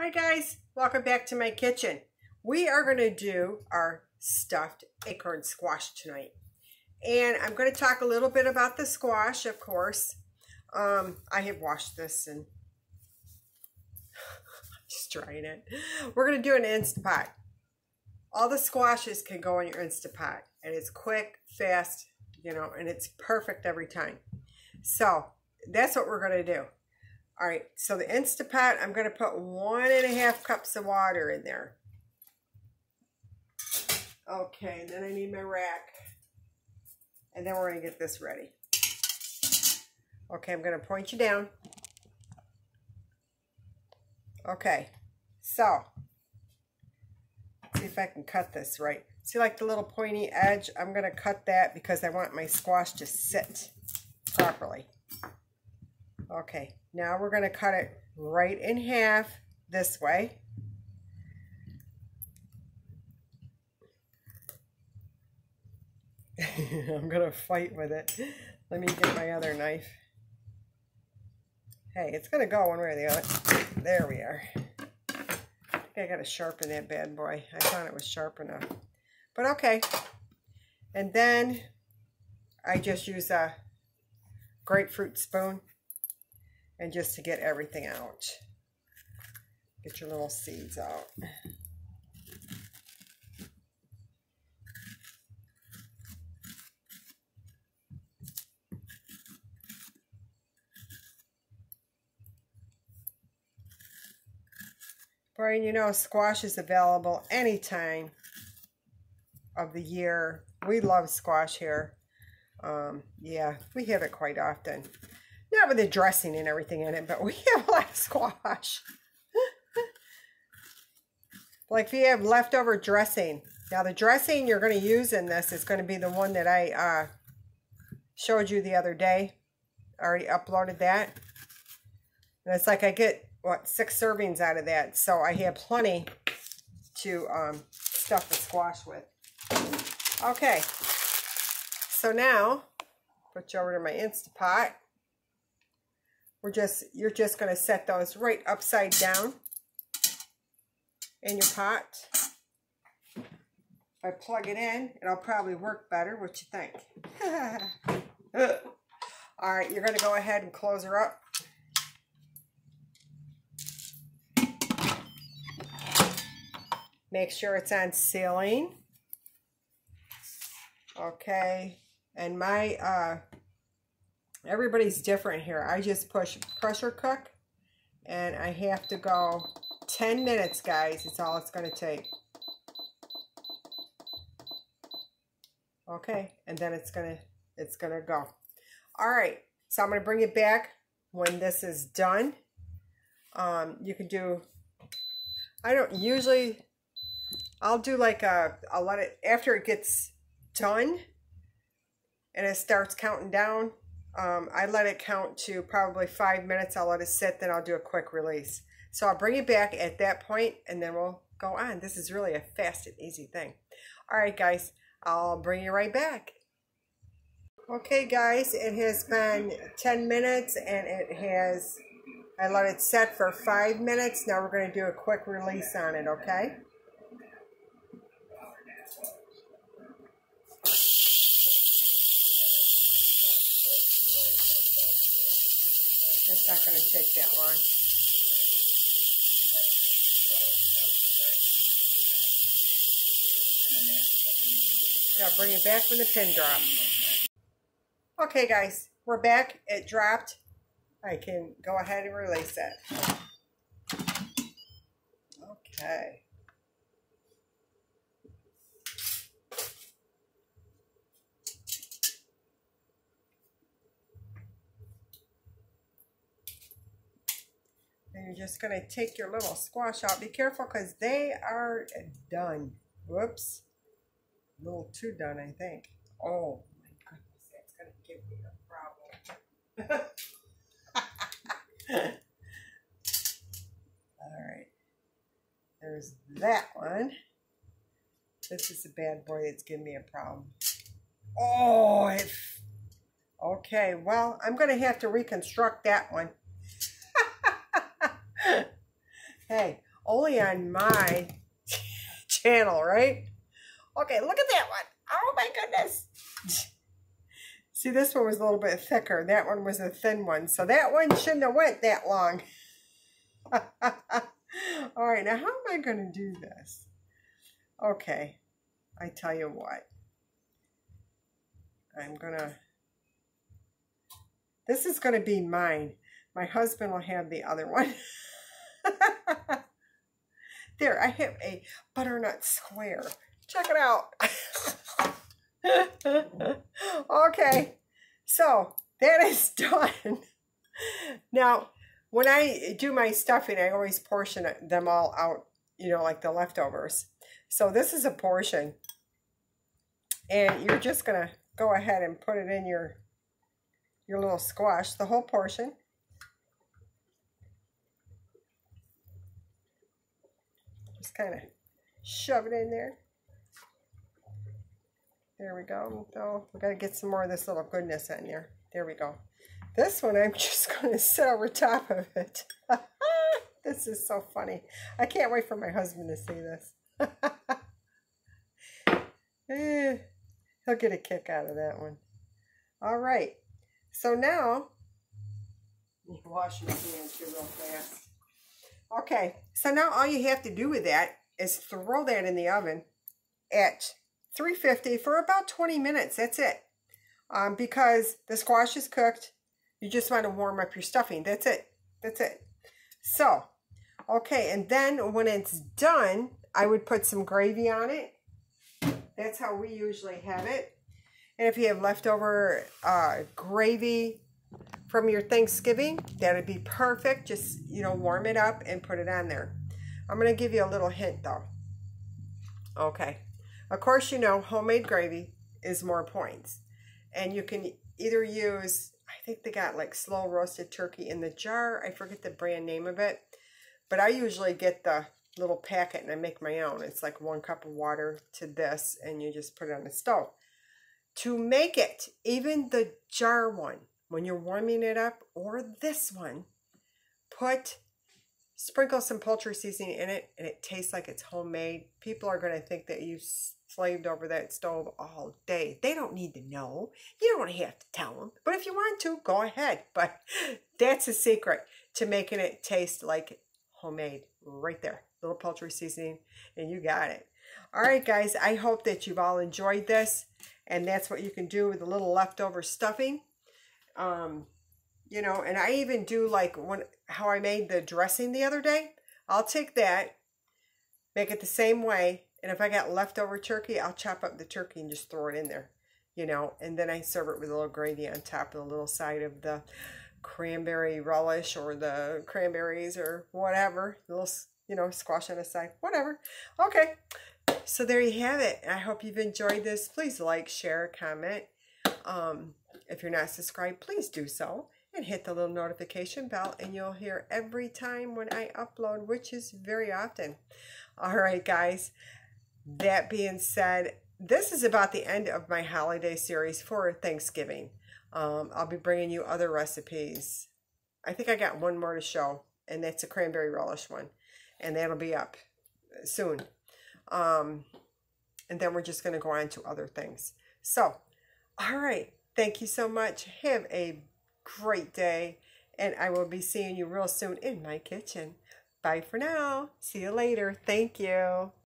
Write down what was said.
Hi guys, welcome back to my kitchen. We are going to do our stuffed acorn squash tonight. And I'm going to talk a little bit about the squash, of course. Um, I have washed this and I'm just drying it. We're going to do an Instapot. All the squashes can go in your Instapot. And it's quick, fast, you know, and it's perfect every time. So that's what we're going to do. All right, so the Instapot, I'm going to put one and a half cups of water in there. Okay, and then I need my rack. And then we're going to get this ready. Okay, I'm going to point you down. Okay, so, see if I can cut this right. See like the little pointy edge? I'm going to cut that because I want my squash to sit properly. Okay, now we're going to cut it right in half this way. I'm going to fight with it. Let me get my other knife. Hey, it's going to go one way or the other. There we are. I, I got to sharpen that bad boy. I thought it was sharp enough. But okay. And then I just use a grapefruit spoon and just to get everything out. Get your little seeds out. Brian, you know, squash is available anytime of the year. We love squash here. Um, yeah, we have it quite often. With the dressing and everything in it, but we have a lot of squash. like if you have leftover dressing. Now the dressing you're going to use in this is going to be the one that I uh, showed you the other day. I already uploaded that. And it's like I get what, six servings out of that. So I have plenty to um, stuff the squash with. Okay. So now, put you over to my Instapot. We're just, you're just going to set those right upside down in your pot. If I plug it in, it'll probably work better. What you think? All right, you're going to go ahead and close her up. Make sure it's on sealing. Okay. And my, uh, everybody's different here. I just push pressure cook. And I have to go 10 minutes, guys. It's all it's going to take. Okay. And then it's going to, it's going to go. All right. So I'm going to bring it back when this is done. Um, you can do, I don't usually I'll do like a, I'll let it, after it gets done and it starts counting down, um, I let it count to probably five minutes. I'll let it sit, then I'll do a quick release. So I'll bring it back at that point and then we'll go on. This is really a fast and easy thing. All right, guys, I'll bring you right back. Okay, guys, it has been 10 minutes and it has, I let it set for five minutes. Now we're going to do a quick release on it, okay? It's not going to take that long. To bring it back when the pin drops. Okay, guys, we're back. It dropped. I can go ahead and release it. Okay. Just going to take your little squash out. Be careful because they are done. Whoops. A little too done, I think. Oh, my goodness. That's going to give me a problem. All right. There's that one. This is a bad boy that's giving me a problem. Oh, okay. Well, I'm going to have to reconstruct that one. Hey, only on my channel, right? Okay, look at that one. Oh my goodness. See, this one was a little bit thicker. That one was a thin one. So that one shouldn't have went that long. All right, now how am I going to do this? Okay, I tell you what. I'm going to... This is going to be mine. My husband will have the other one. there, I have a butternut square. Check it out. okay, so that is done. Now, when I do my stuffing, I always portion them all out, you know, like the leftovers. So this is a portion. And you're just going to go ahead and put it in your, your little squash, the whole portion. Just kind of shove it in there. There we go. Oh, we got to get some more of this little goodness in there. There we go. This one, I'm just going to sit over top of it. this is so funny. I can't wait for my husband to see this. eh, he'll get a kick out of that one. All right. So now, wash your hands here real fast. Okay. So now all you have to do with that is throw that in the oven at 350 for about 20 minutes. That's it. Um, because the squash is cooked. You just want to warm up your stuffing. That's it. That's it. So, okay. And then when it's done, I would put some gravy on it. That's how we usually have it. And if you have leftover uh, gravy from your Thanksgiving, that would be perfect. Just, you know, warm it up and put it on there. I'm going to give you a little hint, though. Okay. Of course, you know, homemade gravy is more points. And you can either use, I think they got like slow roasted turkey in the jar. I forget the brand name of it. But I usually get the little packet and I make my own. It's like one cup of water to this and you just put it on the stove. To make it, even the jar one, when you're warming it up, or this one, put sprinkle some poultry seasoning in it and it tastes like it's homemade. People are going to think that you slaved over that stove all day. They don't need to know. You don't have to tell them. But if you want to, go ahead. But that's a secret to making it taste like homemade right there. Little poultry seasoning and you got it. All right, guys, I hope that you've all enjoyed this. And that's what you can do with a little leftover stuffing. Um, you know, and I even do like when how I made the dressing the other day. I'll take that, make it the same way, and if I got leftover turkey, I'll chop up the turkey and just throw it in there, you know, and then I serve it with a little gravy on top of the little side of the cranberry relish or the cranberries or whatever, little, you know, squash on the side, whatever. Okay, so there you have it. I hope you've enjoyed this. Please like, share, comment. Um, if you're not subscribed, please do so and hit the little notification bell and you'll hear every time when I upload, which is very often. All right, guys. That being said, this is about the end of my holiday series for Thanksgiving. Um, I'll be bringing you other recipes. I think I got one more to show, and that's a cranberry relish one. And that'll be up soon. Um, and then we're just going to go on to other things. So, all right. Thank you so much. Have a great day. And I will be seeing you real soon in my kitchen. Bye for now. See you later. Thank you.